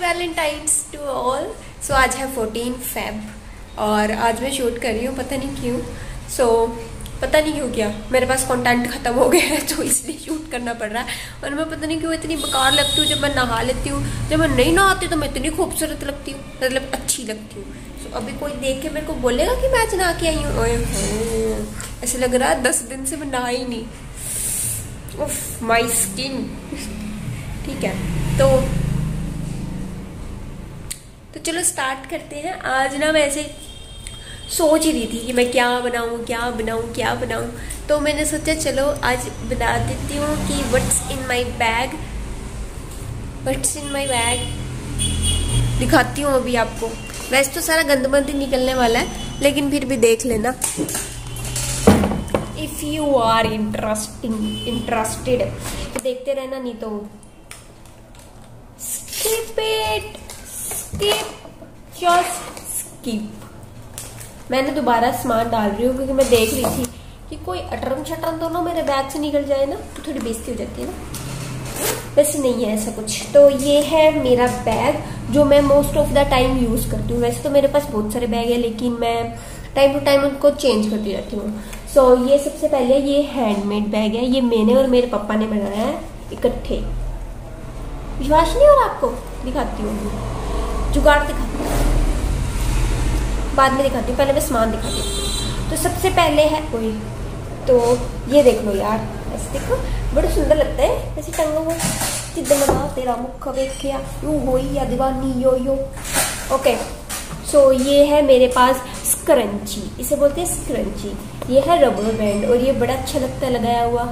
Valentine's to all so आज है fourteen Feb और आज मैं शूट कर रही हूँ पता नहीं क्यों. सो so, पता नहीं क्यों क्या? मेरे पास कंटेंट खत्म हो गया है तो इसलिए शूट करना पड़ रहा है। और मैं पता नहीं क्यों इतनी बेकार लगती हूँ जब मैं नहा लेती हूँ। जब मैं नहीं नहाती तो मैं इतनी खूबसूरत लगती हूँ मतलब अच्छी लगती हूँ। सो so, अभी कोई देख के मेरे को बोलेगा कि मैं आज नहा के आई हूँ? ऐसे लग रहा है दस दिन से मैं नहा ही नहीं। उफ माई स्किन ठीक है तो चलो स्टार्ट करते हैं। आज ना मैं ऐसे सोच ही रही थी कि मैं क्या बनाऊँ क्या बनाऊँ क्या बनाऊँ। तो मैंने सोचा, चलो आज बता देती हूँ कि what's in my bag what's in my bag दिखाती हूँ अभी आपको। वैसे तो सारा गंदमंद ही निकलने वाला है, लेकिन फिर भी देख लेना। If you are interesting interested देखते रहना, नहीं तो skip it skip just skip. मैंने दोबारा सामान डाल रही हूँ क्योंकि मैं देख रही थी कि कोई अटरम शटरम तो ना मेरे बैग से निकल जाए ना तो थोड़ी बेइज्जती हो जाती है ना। वैसे नहीं है ऐसा कुछ। तो ये है मेरा बैग जो मैं most of the time use करती हूँ। वैसे तो मेरे पास बहुत सारे बैग है लेकिन मैं टाइम टू टाइम उनको चेंज करती रहती हूँ। सो so, ये सबसे पहले ये हैंडमेड बैग है। ये मैंने और मेरे पापा ने बनाया है इकट्ठे। विश्वास नहीं और आपको? दिखाती हूँ। जुगाड़ दिखाती बाद में दिखाती हूँ, पहले मैं सामान दिखाती हूँ। तो सबसे पहले है कोई तो ये देख लो यार, ऐसे देखो, बड़ा सुंदर लगता है, ऐसे टंगा हुआ जिद्द लगा तेरा मुख वेख्या यू हो या दीवानी, यो यो। ओके सो ये है मेरे पास स्क्रंची इसे बोलते हैं स्क्रंची ये है रबर बैंड और ये बड़ा अच्छा लगता है, लगाया हुआ।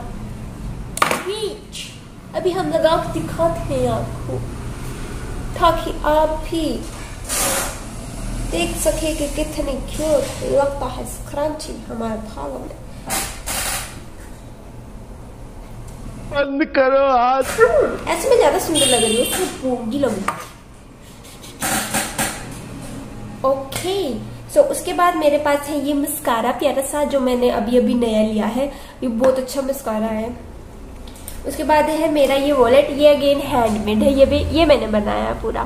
अभी हम लगा दिखाते हैं आपको। ताकि आप भी देख सके कि कितने क्यूट लगता है स्क्रंची हमारे भागों में। बंद करो हाथ। ऐसे में ज़्यादा सुंदर लग रही है बोगी लगू। ओके सो so, उसके बाद मेरे पास है ये मस्कारा प्यारा सा जो मैंने अभी अभी नया लिया है। ये बहुत अच्छा मस्कारा है। उसके बाद है मेरा ये वॉलेट ये अगेन हैंडमेड है। ये भी ये मैंने बनाया पूरा।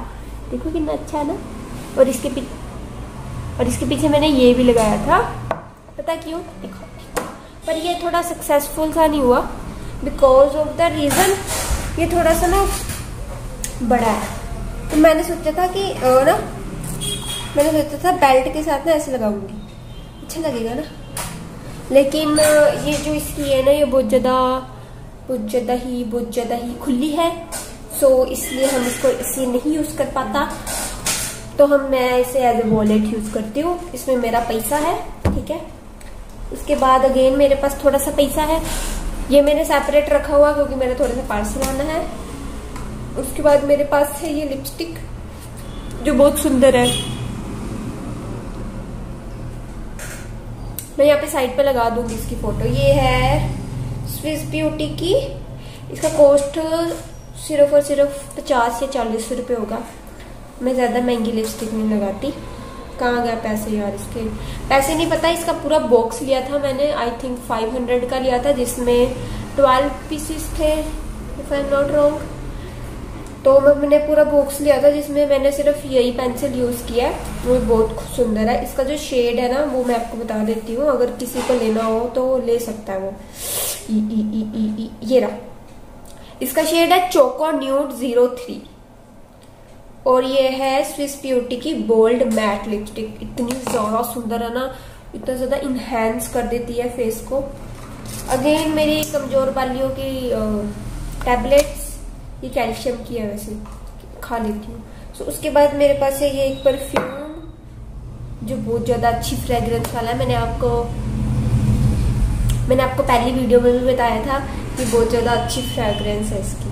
देखो कितना अच्छा है ना? और इसके पीछे और इसके पीछे मैंने ये भी लगाया था। पता क्यों? देखो। पर ये थोड़ा सक्सेसफुल सा नहीं हुआ। बिकॉज़ ऑफ़ द रीजन ये थोड़ा सा ना बड़ा है। तो मैंने सोचा था कि ना, मैंने सोचा था बेल्ट के साथ ना ऐसे लगाऊँगी। अच्छा लगेगा ना। लेकिन ये जो इसकी है ना, ये बहुत ज़्यादा बहुत ज़्यादा ही, बहुत ज़्यादा ही खुली है। सो इसलिए हम इसको इसे नहीं यूज़ कर पाता। तो हम, मैं इसे एज ए वॉलेट यूज़ करती हूँ। इसमें मेरा पैसा है, ठीक है? उसके बाद अगेन मेरे पास थोड़ा सा पैसा है। ये मैंने सेपरेट रखा हुआ क्योंकि मेरा थोड़ा सा पार्सल आना है। उसके बाद मेरे पास है ये लिपस्टिक जो बहुत सुंदर है। मैं यहाँ पे साइड पे लगा दूँगी इसकी फ़ोटो ये है स्विस ब्यूटी की। इसका कॉस्ट सिर्फ़ और सिर्फ़ पचास या चालीस रुपये होगा। मैं ज़्यादा महँगी लिपस्टिक नहीं लगाती। कहाँ गया पैसे यार इसके? पैसे नहीं पता, इसका पूरा बॉक्स लिया था मैंने आई थिंक फाइव हंड्रेड का लिया था, जिसमें ट्वेल्व पीसीस थे if I am not wrong तो मैंने पूरा बॉक्स लिया था, जिसमें मैंने सिर्फ़ यही पेंसिल यूज़ किया है। वो बहुत सुंदर है। इसका जो शेड है ना, वो मैं आपको बता देती हूँ। अगर किसी को लेना हो तो ले सकता है वो। ये रहा। इसका शेड है चोको न्यूट ज़ीरो थ्री और ये है स्विस ब्यूटी की बोल्ड मैट लिपस्टिक इतनी ज़्यादा सुंदर है ना इतना ज़्यादा इनहेंस कर देती है फेस को। अगेन मेरी कमज़ोर बालियों की टैबलेट्स ये कैल्शियम की है वैसे खा लेती हूँ। सो so, उसके बाद मेरे पास है ये एक परफ्यूम जो बहुत ज़्यादा अच्छी फ्रेगरेंस वाला है। मैंने आपको मैंने आपको पहली वीडियो में भी बताया था कि बहुत ज़्यादा अच्छी फ्रेगरेंस है इसकी।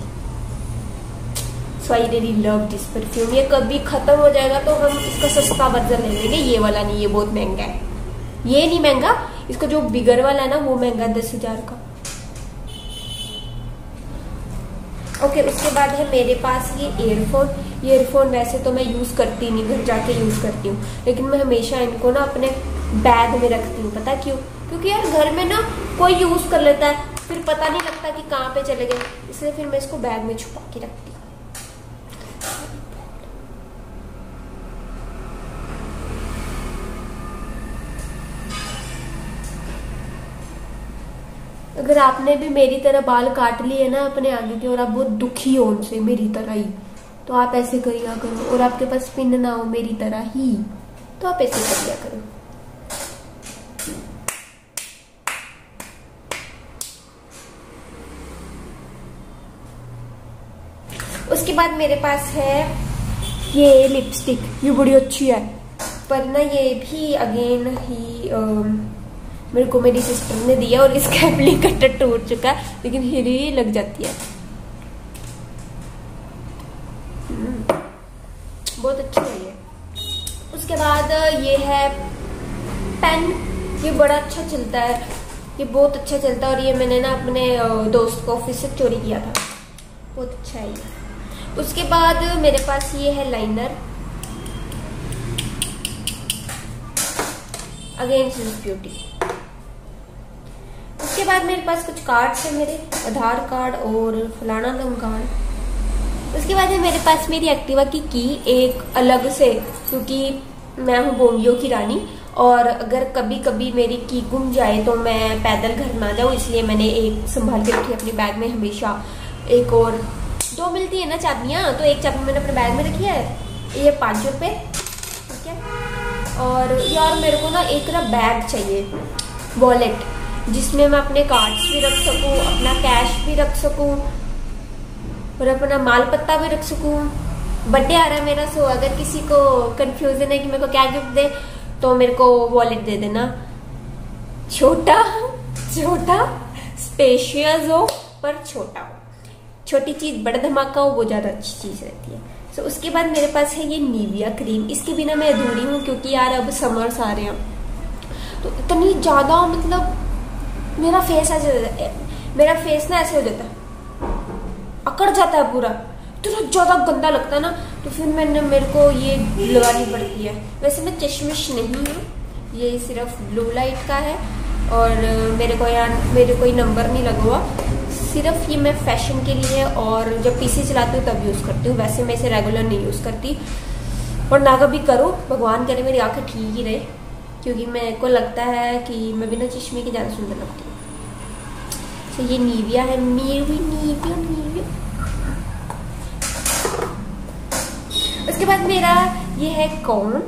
So I really love this perfume ये कभी खत्म हो जाएगा तो हम इसका सस्ता वर्जन ले लेंगे। ये वाला नहीं ये बहुत महँगा है। ये नहीं महँगा इसका जो बिगर वाला है ना वो महँगा दस हज़ार का। ओके okay, उसके बाद है मेरे पास ये एयरफोन ये एयरफोन वैसे तो मैं यूज़ करती नहीं घर जाके यूज़ करती हूँ। लेकिन मैं हमेशा इनको ना अपने बैग में रखती हूँ। पता क्यों? क्योंकि यार घर में ना कोई यूज़ कर लेता है फिर पता नहीं लगता कि कहाँ पे चले गए। इसलिए फिर मैं इसको बैग में छुपा के रखती हूँ। अगर आपने भी मेरी तरह बाल काट लिए ना अपने आगे के और आप बहुत दुखी हो उनसे मेरी तरह ही तो आप ऐसे करिया करो और आपके पास पिन ना हो मेरी तरह ही तो आप ऐसे करिया करो। उसके बाद मेरे पास है ये लिपस्टिक ये बड़ी अच्छी है। पर ना ये भी अगेन ही आ, मेरे को मेरी सिस्टर ने दिया और इसका एप्लीकेटर टूट चुका है लेकिन हिरी लग जाती है। हम्म, बहुत अच्छी है ये। उसके बाद ये है पेन ये बड़ा अच्छा चलता है। ये बहुत अच्छा चलता है और ये मैंने ना अपने दोस्त को ऑफ़िस से चोरी किया था। बहुत अच्छा है ये। उसके बाद मेरे पास ये है लाइनर अगेन ब्यूटी बाद मेरे पास कुछ कार्ड्स है मेरे, आधार कार्ड और फलाना कार्ड उसके बाद मेरे पास मेरी एक्टिवा की की एक अलग से, क्योंकि मैं हूँ बोम्बियो की रानी, और अगर कभी कभी मेरी की गुम जाए तो मैं पैदल घर ना जाऊँ, इसलिए मैंने एक संभाल के रखी अपने बैग में हमेशा। एक और दो मिलती है ना चाबियाँ तो एक चाबी मैंने अपने बैग में रखी है, ये पाँच रुपये ठीक है? और यार मेरे को ना एक ना बैग चाहिए वॉलेट जिसमें मैं अपने कार्ड्स भी रख सकूँ अपना कैश भी रख सकूँ और अपना माल पत्ता भी रख सकूँ। बर्थडे आ रहा है मेरा सो अगर किसी को कंफ्यूजन है कि मेरे को क्या गिफ्ट दे तो मेरे को वॉलेट दे देना। छोटा छोटा स्पेशियस हो पर छोटा हो। छोटी चीज़ बड़ा धमाका हो वो ज़्यादा अच्छी चीज़ रहती है। सो so, उसके बाद मेरे पास है ये नीविया क्रीम इसके बिना मैं अधूरी हूँ क्योंकि यार अब समर्स आ रहे हैं। तो इतनी ज़्यादा मतलब मेरा फेस ऐसे हो जाता मेरा फेस ना ऐसे हो जाता है। अकड़ जाता है पूरा। इतना ज़्यादा गंदा लगता है ना तो फिर मैंने मेरे को ये लगानी पड़ती है। वैसे मैं चश्मिश नहीं हूँ। ये सिर्फ़ ब्लू लाइट का है और मेरे को यहाँ, मेरे कोई नंबर नहीं लगा हुआ। सिर्फ़ ये मैं फ़ैशन के लिए और जब पीसी चलाती हूँ तब यूज़ करती हूँ। वैसे मैं इसे रेगुलर नहीं यूज़ करती। और ना कभी करो, भगवान करे मेरी आँखें ठीक ही रहे। क्योंकि मेरे को लगता है कि मैं बिना चश्मे के ज़्यादा सुंदर लगती हूँ। तो ये नीविया है। नीवी नीविया नीविया उसके बाद मेरा ये है कौन?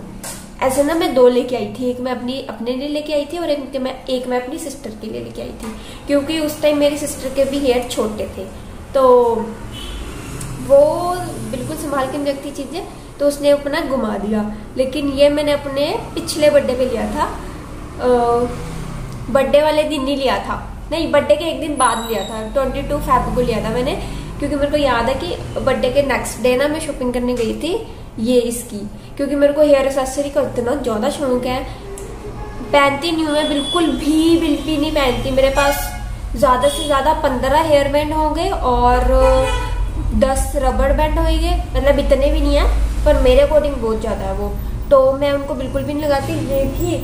ऐसे ना मैं दो लेके आई थी। एक मैं अपनी, अपने लिए लेके आई थी और एक मैं एक मैं अपनी सिस्टर के लिए लेके आई थी। क्योंकि उस टाइम मेरी सिस्टर के भी हेयर छोटे थे। तो वो बिल्कुल संभाल के नहीं रखती चीज़ें तो उसने अपना घुमा दिया। लेकिन ये मैंने अपने पिछले बर्थडे पे लिया था। बर्थडे वाले दिन ही लिया था। नहीं बर्थडे के एक दिन बाद लिया था ट्वेंटी टू फेब को लिया था मैंने, क्योंकि मेरे को याद है कि बर्थडे के नेक्स्ट डे ना मैं शॉपिंग करने गई थी, ये इसकी। क्योंकि मेरे को हेयर एसेसरी का इतना ज़्यादा शौक है। पहनती नहीं हूँ मैं, बिल्कुल भी, बिल्कुल नहीं पहनती। मेरे पास ज़्यादा से ज़्यादा पंद्रह हेयर बैंड होंगे और दस रबड़ बैंड होंगे। मतलब इतने भी नहीं है, पर मेरे अकॉर्डिंग बहुत ज़्यादा है वो। तो मैं उनको बिल्कुल भी नहीं लगाती। ये भी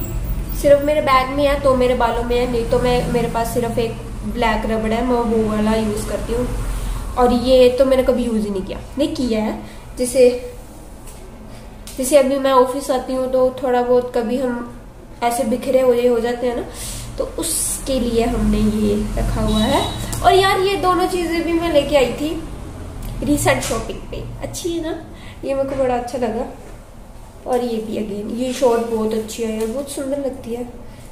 सिर्फ़ मेरे बैग में है तो मेरे बालों में है, नहीं तो मैं, मेरे पास सिर्फ़ एक ब्लैक रबड़ है, मैं वो वाला यूज़ करती हूँ। और ये तो मैंने कभी यूज़ ही नहीं किया। नहीं, किया है। जैसे जैसे अभी मैं ऑफ़िस आती हूँ तो थोड़ा बहुत कभी हम ऐसे बिखरे हुए हो जाते हैं ना तो उसके लिए हमने ये रखा हुआ है। और यार, ये दोनों चीज़ें भी मैं लेके आई थी रिसेंट शॉपिंग पे। अच्छी है ना? ये मेरे को बड़ा अच्छा लगा। और ये भी अगेन ये शॉर्ट बहुत अच्छी है यार बहुत सुंदर लगती है।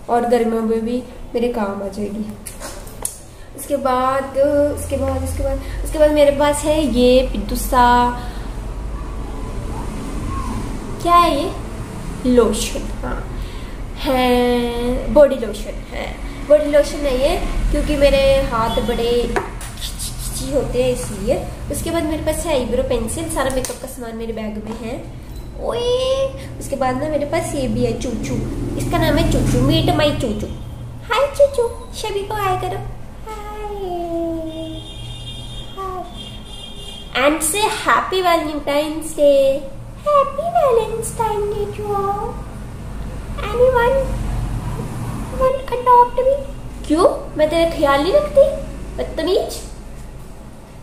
और गर्मियों में भी मेरे काम आ जाएगी। उसके बाद उसके बाद उसके बाद उसके बाद मेरे पास है ये पिद्दुसा क्या है ये? लोशन हाँ। है बॉडी लोशन है। बॉडी लोशन है ये, क्योंकि मेरे हाथ बड़े खिची होते हैं इसलिए। उसके बाद मेरे पास है आईब्रो पेंसिल सारा मेकअप का सामान मेरे बैग में है। ओए, उसके बाद ना मेरे पास ये भी है चूचू। इसका नाम है चूचू, मीट माई चूचू। हाय चूचू, सभी को हाय करो। And say happy Valentine's Day Happy Valentine's Day to all. Anyone want adopt me? क्यों? मैं तेरा ख्याल नहीं रखती? बदतमीज?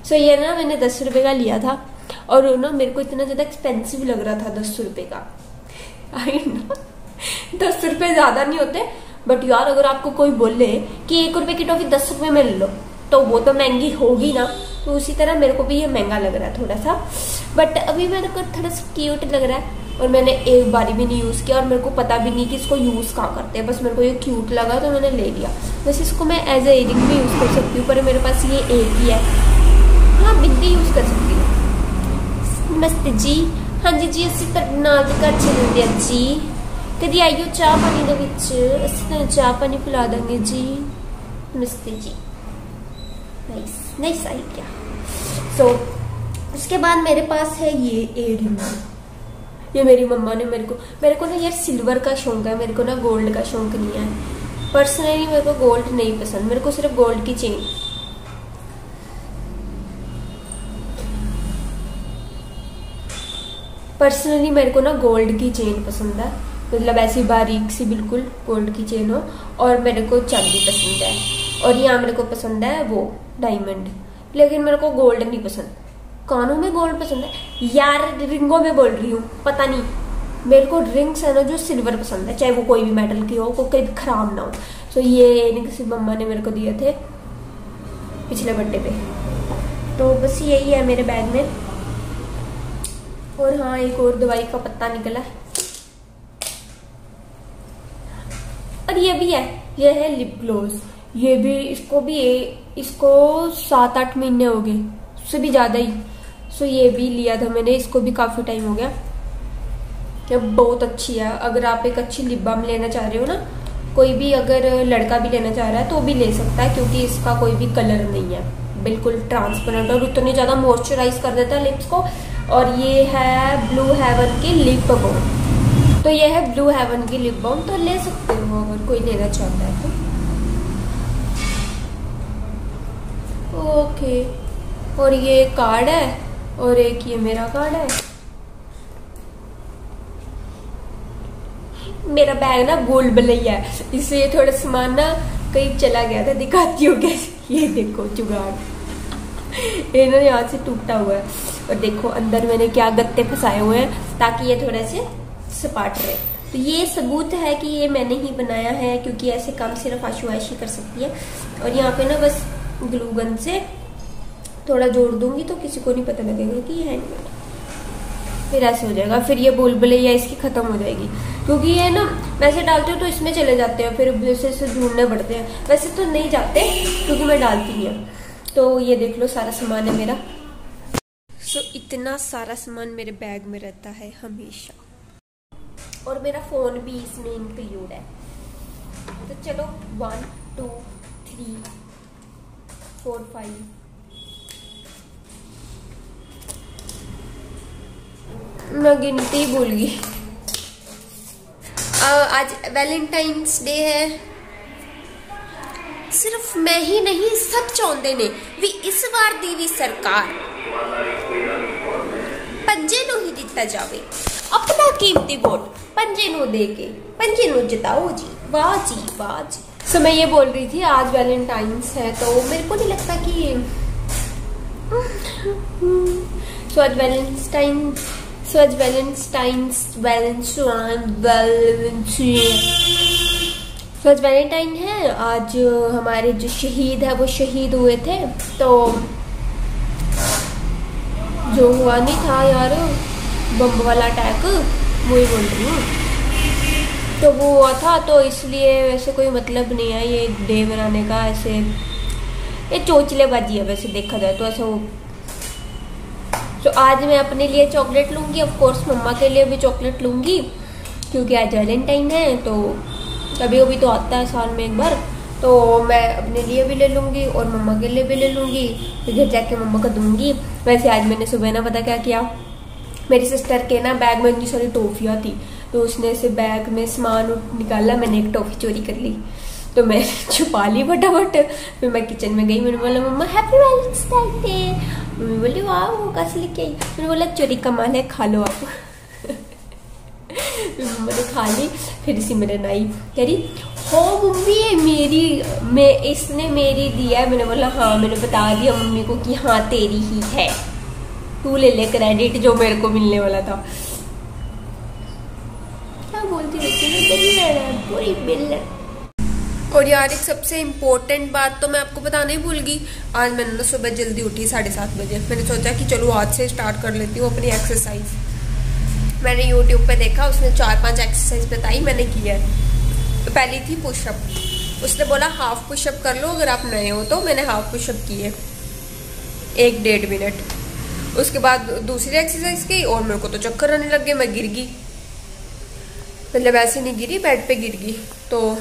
सो ये ना मैंने दस रुपए का लिया था। और ना मेरे को इतना ज़्यादा एक्सपेंसिव लग रहा था दस रुपए का। आई ना दस रुपए ज़्यादा नहीं होते बट यार अगर आपको कोई बोले कि एक रुपए की टॉफी दस रुपए में ले लो तो वो तो महँगी होगी ना। तो उसी तरह मेरे को भी ये महँगा लग रहा है थोड़ा सा बट अभी मेरे को थोड़ा सा क्यूट लग रहा है और मैंने एक बारी भी नहीं यूज़ किया और मेरे को पता भी नहीं कि इसको यूज़ कहाँ करते हैं। बस मेरे को ये क्यूट लगा तो मैंने ले लिया। बस इसको मैं एज ए एयरिंग भी यूज़ कर सकती हूँ, पर मेरे पास ये एक ही है। हाँ बिंदी यूज़ कर सकती हूँ। नमस्ते जी। हाँ जी जी ਤੁਹਾਡੇ ਨਾਲ ਦੇ ਘਰ ਚੱਲਦੇ ਆ ਜੀ ਕਦੀ ਆਇਓ ਚਾਹ ਪਾਣੀ ਦੇ ਵਿੱਚ ਅਸੀਂ ਤੁਹਾਨੂੰ नमस्ते जी। नाइस नाइस आई क्या सो so, उसके बाद मेरे पास है ये एयरिंग ये मेरी मम्मा ने मेरे को मेरे को ना यार सिल्वर का शौक है मेरे को ना गोल्ड का शौक नहीं है। पर्सनली मेरे को गोल्ड नहीं पसंद मेरे को सिर्फ़ गोल्ड की चेन पर्सनली मेरे को ना गोल्ड की चेन पसंद है। मतलब ऐसी बारीक सी बिल्कुल गोल्ड की चेन हो, और मेरे को चांदी पसंद है। और यहाँ मेरे को पसंद है वो डायमंड लेकिन मेरे को गोल्ड नहीं पसंद। कानों में गोल्ड पसंद है। यार, रिंगों में बोल रही हूँ, पता नहीं। मेरे को रिंग्स है ना जो सिल्वर पसंद है, चाहे वो कोई भी मेटल की हो कोई कभी खराब ना हो। सो तो ये किसी मम्मा ने मेरे को दिए थे पिछले बर्थडे पे। तो बस यही है मेरे बैग में। और हाँ एक और दवाई का पत्ता निकला और ये भी है, ये है लिप ग्लोज ये भी, इसको भी ये इसको सात आठ महीने हो गए, उससे भी ज़्यादा ही। सो ये भी लिया था मैंने, इसको भी काफ़ी टाइम हो गया। ये बहुत अच्छी है। अगर आप एक अच्छी लिप बाम लेना चाह रहे हो ना, कोई भी अगर लड़का भी लेना चाह रहा है तो भी ले सकता है, क्योंकि इसका कोई भी कलर नहीं है। बिल्कुल ट्रांसपेरेंट और उतने ज़्यादा मॉइस्चराइज कर देता है लिप्स को और ये है ब्लू हेवन की लिप बाम तो ये है ब्लू हेवन की लिप बाम तो ले सकते हो अगर कोई लेना चाहता है तो। ओके। और ये कार्ड है, और एक ये मेरा कार्ड है। मेरा बैग ना गोल्ड बलैया है इससे थोड़ा सामान ना कहीं चला गया था, दिखाती हूँ कैसे। ये देखो जुगाड़। ये ना यहाँ से टूटा हुआ है। और देखो अंदर मैंने क्या गत्ते फंसाए हुए हैं, ताकि ये थोड़े से सपाट रहे। तो ये सबूत है कि ये मैंने ही बनाया है, क्योंकि ऐसे काम सिर्फ़ आशु आशी कर सकती है। और यहाँ पे ना बस ग्लू गन से थोड़ा जोड़ दूँगी तो किसी को नहीं पता लगेगा कि ये हैंडमेड फिर ऐसे हो जाएगा, फिर ये बोल बुलबुले या इसकी खत्म हो जाएगी। क्योंकि ये ना, वैसे डालते हो तो इसमें चले जाते हैं, फिर वैसे से ढूँढने पड़ते हैं। वैसे तो नहीं जाते, क्योंकि मैं डालती हूँ। तो ये देख लो, सारा सामान है मेरा। सो so, इतना सारा सामान मेरे बैग में रहता है हमेशा। और मेरा फ़ोन भी इसमें इंक्लूड है। तो चलो one two three four five मैं गिनती भूल गई। आज वैलेंटाइंस डे है। सिर्फ़ मैं ही नहीं सब चाहते ने। भी इस बार दी भी सरकार। ਪੰਜੇ ਨੂੰ ਹੀ ਦਿੱਤਾ ਜਾਵੇ ਆਪਣਾ ਕੀਮਤੀ ਵੋਟ पंजे नो दे के पंजे नो जिताओ जी वाह जी वाह जी सो मैं ये बोल रही थी आज वैलेंटाइंस है तो मेरे को नहीं लगता कि सो आज वैलेंटाइन सो आज वैलेंटाइंस वैलेंटाइन वैलेंटाइन सो आज वैलेंटाइन है आज हमारे जो शहीद है वो शहीद हुए थे तो जो हुआ नहीं था यार बम वाला अटैक वही बोल रही हूँ। तो वो हुआ था तो इसलिए वैसे कोई मतलब नहीं है, ये डे बनाने का, ऐसे ये चोचलेबाजी है, वैसे देखा जाए तो ऐसा वो। तो आज मैं अपने लिए चॉकलेट लूँगी ऑफकोर्स मम्मा के लिए भी चॉकलेट लूँगी, क्योंकि आज वैलेंटाइन है तो कभी कभी तो आता है साल में एक बार तो मैं अपने लिए भी ले लूँगी और मम्मा के लिए भी ले लूँगी फिर घर जाके मम्मा को दूँगी। वैसे आज मैंने सुबह ना पता क्या किया मेरी सिस्टर के ना बैग में इतनी सारी टॉफियाँ थी तो उसने ऐसे बैग में सामान निकाला, मैंने एक टॉफी चोरी कर ली। तो मैं छुपा ली फटाफट। फिर मैं किचन में गई, मैंने बोला, मम्मा हैप्पी वैलेंटाइन डे मम्मी बोली, वाह, वो कैसे लेके आई? मैंने बोला, चोरी का माल है, खा लो आप। मम्मा ने खा ली, फिर इसी मेरे नाई कह रही, हो मम्मी, ये मेरी, मैं, इसने मेरी दिया है। मैंने बोला हाँ मैंने बता दिया मम्मी को कि हाँ तेरी ही है। तू ले ले क्रेडिट जो मेरे को मिलने वाला था। क्या बोलती पूरी बिल और यार, एक सबसे इम्पोर्टेंट बात तो मैं आपको बताना ही भूल गई। आज मैंने ना सुबह जल्दी उठी साढ़े सात बजे। मैंने सोचा कि चलो आज से स्टार्ट कर लेती हूँ अपनी एक्सरसाइज मैंने यूट्यूब पे देखा, उसने चार पाँच एक्सरसाइज बताई, मैंने किया है। पहली थी पुशअप उसने बोला हाफ़ पुशअप कर लो, अगर आप नए हो तो। मैंने हाफ़ पुशअप किए एक डेढ़ मिनट। उसके बाद दूसरी एक्सरसाइज की और मेरे को तो चक्कर आने लग गए, मैं गिर गई। मतलब ऐसे नहीं गिरी बेड पे गिर गई। तो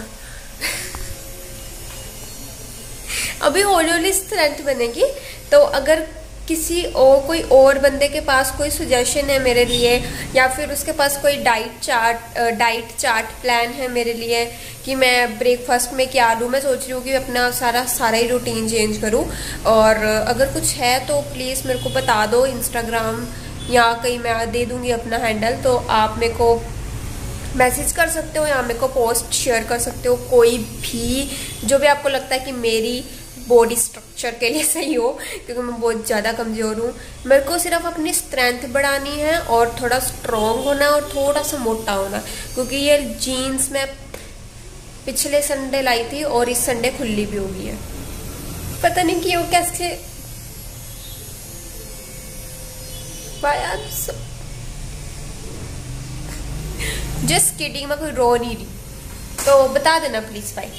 अभी हौली हौली स्ट्रेंथ बनेगी तो अगर किसी और, कोई और बंदे के पास कोई सुजेशन है मेरे लिए, या फिर उसके पास कोई diet chart diet chart plan है मेरे लिए कि मैं ब्रेकफास्ट में क्या लूँ मैं सोच रही हूँ कि अपना सारा सारा ही रूटीन चेंज करूँ। और अगर कुछ है तो प्लीज़ मेरे को बता दो इंस्टाग्राम या कहीं मैं दे दूँगी अपना हैंडल तो आप मेरे को मैसेज कर सकते हो, या मेरे को पोस्ट शेयर कर सकते हो, कोई भी, जो भी आपको लगता है कि मेरी बॉडी स्ट्रक्चर के लिए सही हो, क्योंकि मैं बहुत ज़्यादा कमज़ोर हूँ। मेरे को सिर्फ़ अपनी स्ट्रेंथ बढ़ानी है और थोड़ा स्ट्रॉन्ग होना और थोड़ा सा मोटा होना, क्योंकि ये जीन्स मैं पिछले संडे लाई थी और इस संडे खुली भी होगी है। पता नहीं क्यों कैसे जस्ट किडिंग मैं कोई रो नहीं रही। तो बता देना प्लीज़ भाई।